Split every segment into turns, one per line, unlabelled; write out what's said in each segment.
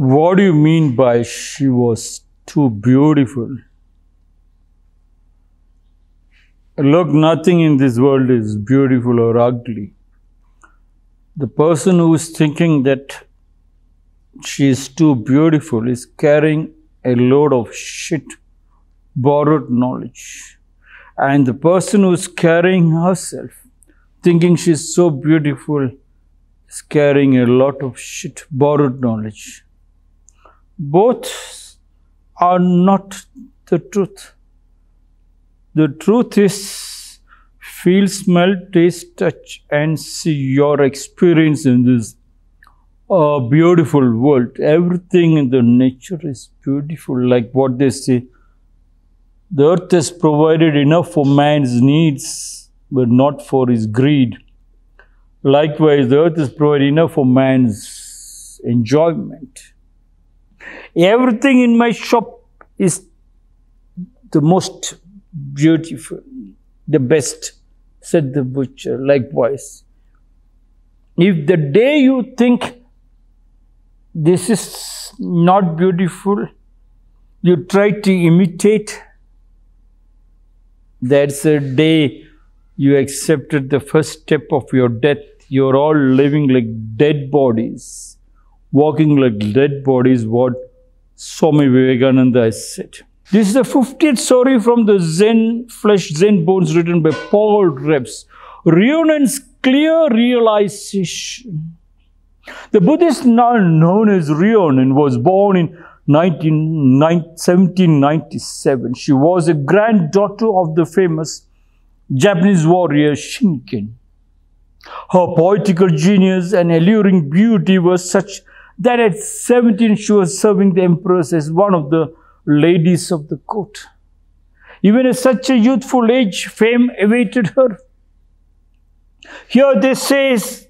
What do you mean by she was too beautiful? Look, nothing in this world is beautiful or ugly. The person who is thinking that she is too beautiful is carrying a load of shit, borrowed knowledge. And the person who is carrying herself, thinking she is so beautiful, is carrying a lot of shit, borrowed knowledge. Both are not the truth. The truth is feel, smell, taste, touch, and see your experience in this uh, beautiful world. Everything in the nature is beautiful, like what they say. The earth has provided enough for man's needs, but not for his greed. Likewise, the earth has provided enough for man's enjoyment. Everything in my shop is the most beautiful, the best, said the butcher. Likewise, if the day you think this is not beautiful, you try to imitate, that's the day you accepted the first step of your death. You're all living like dead bodies, walking like dead bodies, what Swami Vivekananda has said. This is the 50th story from the Zen Flesh, Zen Bones written by Paul Krebs. Ryonen's clear realization. The Buddhist now known as Rionen was born in 19, 1797. She was a granddaughter of the famous Japanese warrior Shingen. Her poetical genius and alluring beauty were such that at 17 she was serving the empress as one of the ladies of the court. Even at such a youthful age, fame awaited her. Here they says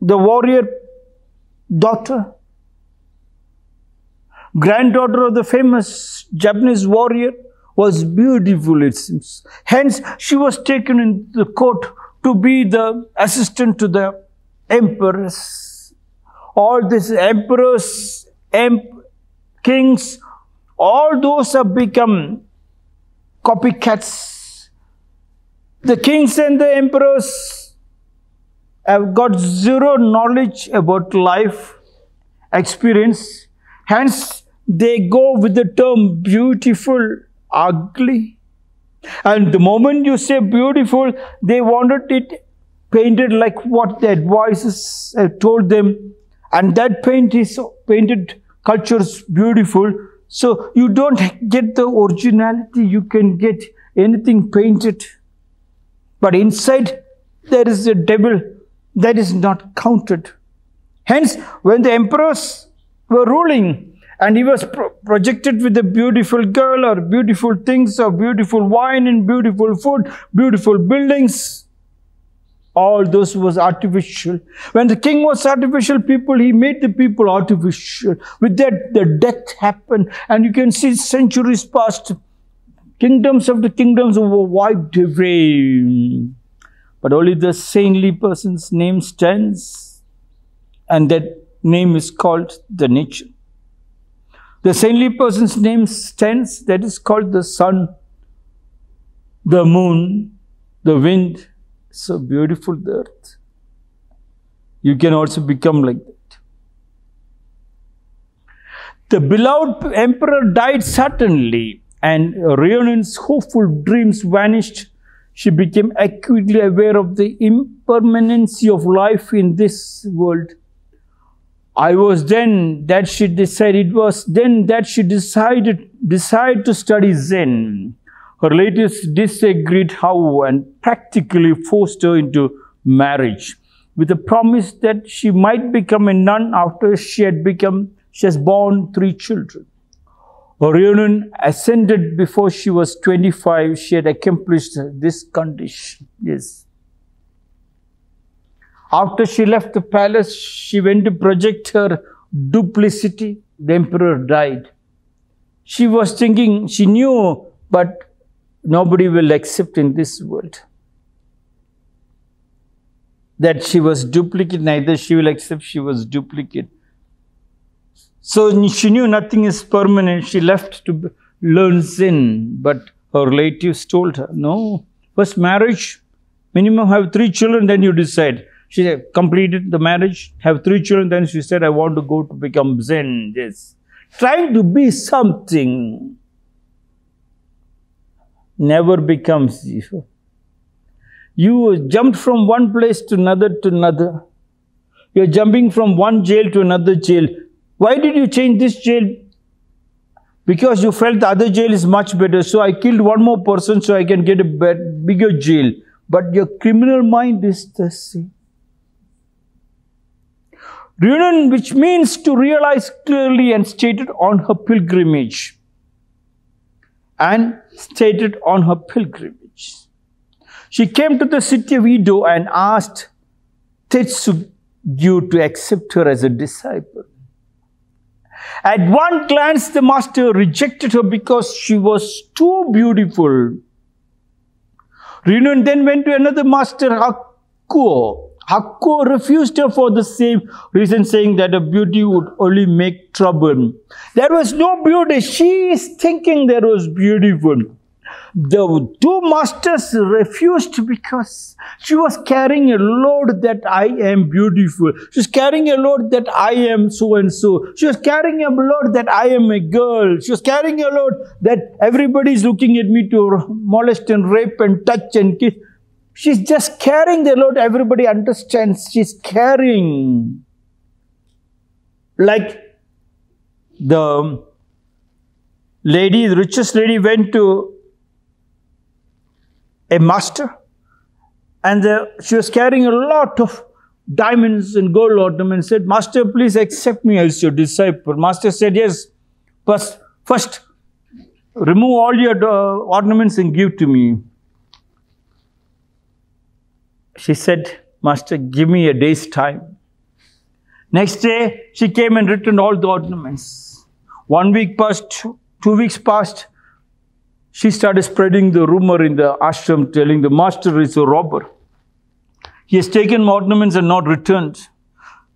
the warrior daughter, granddaughter of the famous Japanese warrior, was beautiful, it seems. Hence, she was taken into the court to be the assistant to the empress. All these emperors, emp- kings, all those have become copycats. The kings and the emperors have got zero knowledge about life, experience. Hence, they go with the term beautiful, ugly. And the moment you say beautiful, they wanted it painted like what the advisors have told them. And that paint is painted culture is beautiful. So you don't get the originality, you can get anything painted. But inside there is a devil that is not counted. Hence, when the emperors were ruling and he was pro- projected with a beautiful girl or beautiful things or beautiful wine and beautiful food, beautiful buildings, all those was artificial. When the king was artificial people, he made the people artificial. With that, the death happened. And you can see centuries past, kingdoms of the kingdoms were wiped away. But only the saintly person's name stands. And that name is called the nature. The saintly person's name stands, that is called the sun, the moon, the wind, so beautiful the earth. You can also become like that. The beloved emperor died suddenly, and Ryonen's hopeful dreams vanished. She became acutely aware of the impermanency of life in this world. I was then that she decided, it was then that she decided, decided to study Zen. Her relatives disagreed how and practically forced her into marriage with the promise that she might become a nun after she had become, she has born three children. Orionen ascended before she was 25. She had accomplished this condition. Yes. After she left the palace, she went to project her duplicity. The emperor died. She was thinking, she knew, but nobody will accept in this world. That she was duplicate, neither she will accept she was duplicate. So she knew nothing is permanent. She left to learn Zen. But her relatives told her, no, first marriage, minimum have three children, then you decide. She completed the marriage, have three children, then she said, I want to go to become Zen. Yes. Trying to be something never becomes you. You jumped from one place to another to another. You're jumping from one jail to another jail. Why did you change this jail? Because you felt the other jail is much better. So I killed one more person so I can get a bigger jail. But your criminal mind is the same. Ryonen, which means to realize clearly and stated on her pilgrimage. And stated on her pilgrimage. She came to the city of Edo and asked Tetsugyu to accept her as a disciple. At one glance, the master rejected her because she was too beautiful. Ryonen then went to another master, Hakuo. Hakuo refused her for the same reason, saying that her beauty would only make trouble. There was no beauty. She is thinking there was beautiful the two masters refused because she was carrying a load that I am beautiful. She was carrying a load that I am so and so. She was carrying a load that I am a girl. She was carrying a load that everybody is looking at me to molest and rape and touch and kiss. She's just carrying the load everybody understands. She's carrying. Like the lady, the richest lady went to a master and the, she was carrying a lot of diamonds and gold ornaments said master please accept me as your disciple master said yes but first remove all your uh, ornaments and give to me she said master give me a day's time next day she came and returned all the ornaments one week passed two weeks passed she started spreading the rumor in the ashram telling the master is a robber. He has taken ornaments and not returned.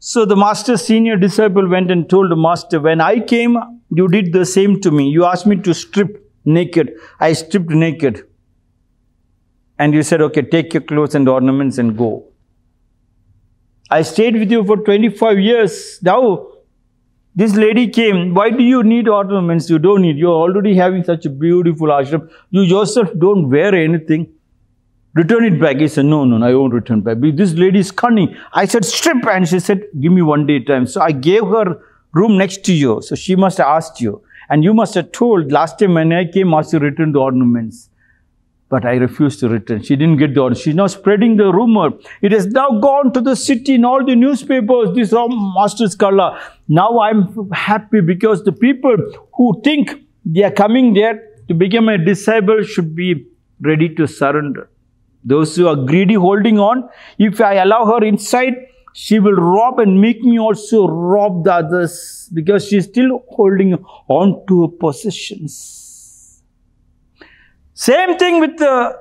So the master's senior disciple went and told the master, when I came, you did the same to me. You asked me to strip naked. I stripped naked. And you said, okay, take your clothes and ornaments and go. I stayed with you for 25 years. Now, this lady came, why do you need ornaments? You don't need. You're already having such a beautiful ashram. You yourself don't wear anything. Return it back. He said, no, no, no, I won't return back. This lady is cunning. I said, strip. And she said, give me one day time. So I gave her room next to you. So she must have asked you. And you must have told, last time when I came, asked you return the ornaments. But I refused to return. She didn't get the order. She's now spreading the rumor. It has now gone to the city in all the newspapers. This Master Skala. Now I'm happy because the people who think they are coming there to become a disciple should be ready to surrender. Those who are greedy holding on, if I allow her inside, she will rob and make me also rob the others because she's still holding on to her possessions. Same thing with the,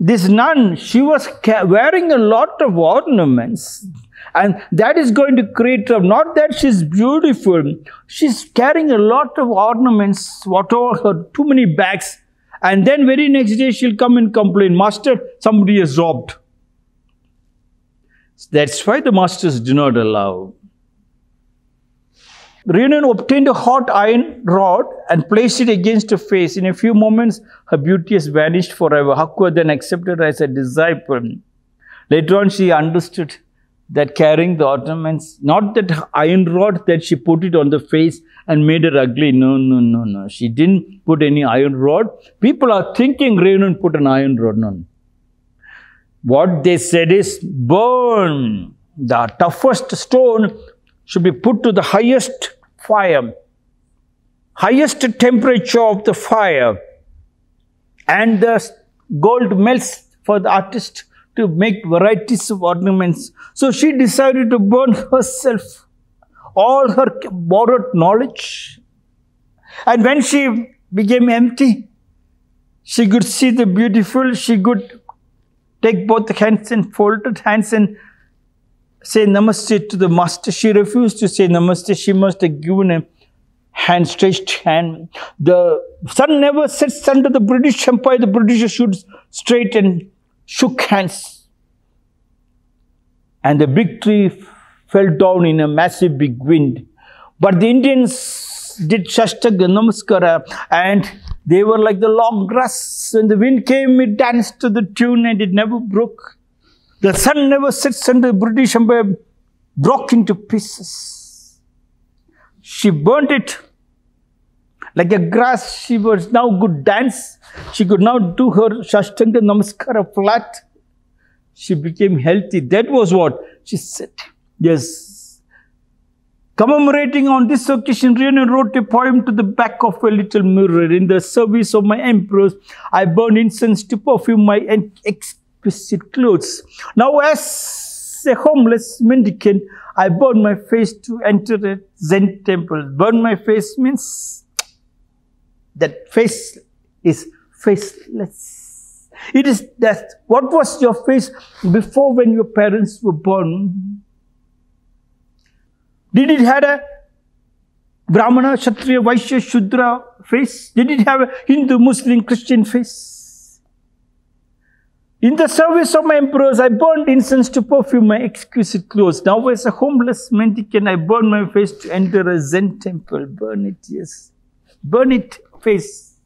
this nun. She was wearing a lot of ornaments. And that is going to create trouble. Not that she's beautiful. She's carrying a lot of ornaments, whatever too many bags. And then very next day she'll come and complain, Master, somebody has robbed. That's why the masters do not allow. Ryonen obtained a hot iron rod and placed it against her face. In a few moments, her beauty has vanished forever. Hakuo then accepted her as a disciple. Later on, she understood that carrying the ornaments, not that iron rod that she put it on the face and made her ugly. No, no, no, no. She didn't put any iron rod. People are thinking Ryonen put an iron rod. No. What they said is burn the toughest stone should be put to the highest fire, highest temperature of the fire, and the gold melts for the artist to make varieties of ornaments. So she decided to burn herself, all her borrowed knowledge. And when she became empty, she could see the beautiful, she could take both hands and folded hands and say namaste to the master. She refused to say namaste. She must have given a hand, stretched hand. The sun never sets under the British Empire. The British stood straight and shook hands. And the big tree fell down in a massive big wind. But the Indians did Shashtanga Namaskara and they were like the long grass. When the wind came, it danced to the tune and it never broke. The sun never sets under the British Empire, broke into pieces. She burnt it like a grass. She was now good dance. She could now do her Shashtanga Namaskara flat. She became healthy. That was what she said. Yes. Commemorating on this occasion, Ryonen wrote a poem to the back of a little mirror. In the service of my emperors, I burn incense to perfume my exquisite clothes. Now, as a homeless mendicant, I burn my face to enter a Zen temple. Burn my face means that face is faceless. It is that what was your face before when your parents were born? Did it have a Brahmana, Kshatriya, Vaishya, Shudra face? Did it have a Hindu, Muslim, Christian face? In the service of my emperors, I burned incense to perfume my exquisite clothes. Now, as a homeless mendicant, I burn my face to enter a Zen temple. Burn it, yes. Burn it, face.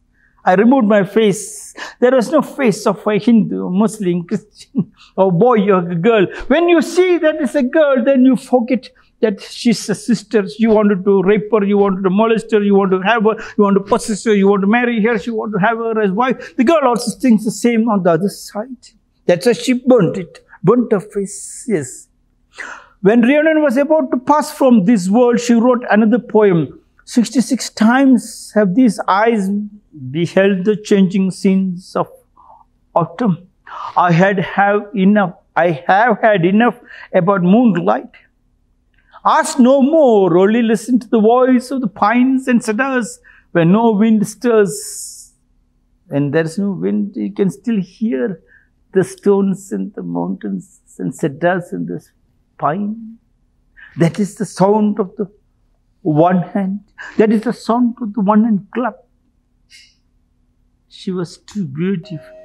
I removed my face. There was no face of a Hindu, Muslim, Christian, or boy or girl. When you see that it's a girl, then you forget that she's a sister. You wanted to rape her, you wanted to molest her, you want to have her, you want to possess her, you want to marry her, you want to have her as wife. The girl also thinks the same on the other side. That's why she burnt it, burnt her face, yes. When Ryonen was about to pass from this world, she wrote another poem. 66 times have these eyes beheld the changing scenes of autumn. I had have enough, I have had enough about moonlight. Ask no more, only listen to the voice of the pines and cedars when no wind stirs. When there's no wind, you can still hear the stones and the mountains and cedars and the pine. That is the sound of the one hand. That is the sound of the one hand clap. She was too beautiful.